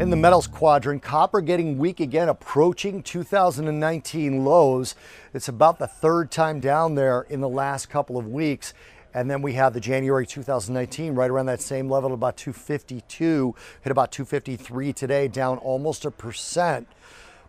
In the metals quadrant, copper getting weak again, approaching 2019 lows. It's about the third time down there in the last couple of weeks. And then we have the January 2019 right around that same level, about 252, hit about 253 today, down almost a percent.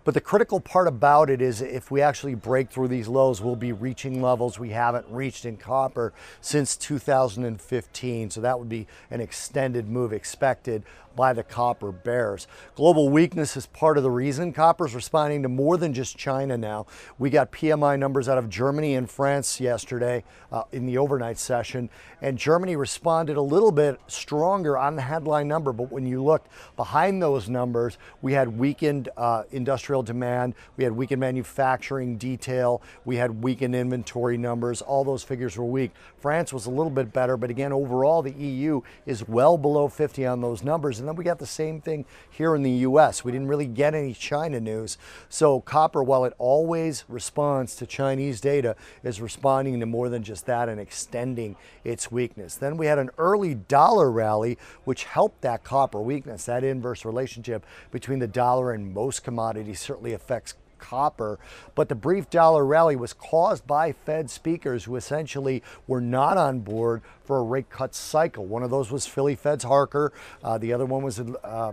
But the critical part about it is if we actually break through these lows, we'll be reaching levels we haven't reached in copper since 2015. So that would be an extended move expected by the copper bears. Global weakness is part of the reason copper's responding to more than just China now. We got PMI numbers out of Germany and France yesterday uh, in the overnight session, and Germany responded a little bit stronger on the headline number. But when you looked behind those numbers, we had weakened uh, industrial demand, we had weakened manufacturing detail, we had weakened inventory numbers. All those figures were weak. France was a little bit better, but again, overall, the EU is well below 50 on those numbers. And then we got the same thing here in the US. We didn't really get any China news. So copper, while it always responds to Chinese data, is responding to more than just that and extending its weakness. Then we had an early dollar rally, which helped that copper weakness. That inverse relationship between the dollar and most commodities certainly affects copper. But the brief dollar rally was caused by Fed speakers who essentially were not on board for a rate cut cycle. One of those was Philly Fed's Harker, uh, the other one was uh,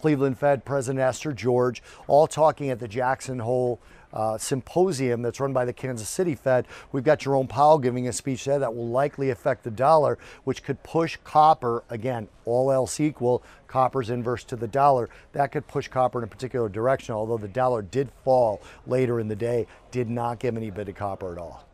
Cleveland Fed President Esther George, all talking at the Jackson Hole uh, symposium that's run by the Kansas City Fed. We've got Jerome Powell giving a speech there that will likely affect the dollar, which could push copper, again, all else equal, copper's inverse to the dollar. That could push copper in a particular direction, although the dollar did fall later in the day, did not give any bit of copper at all.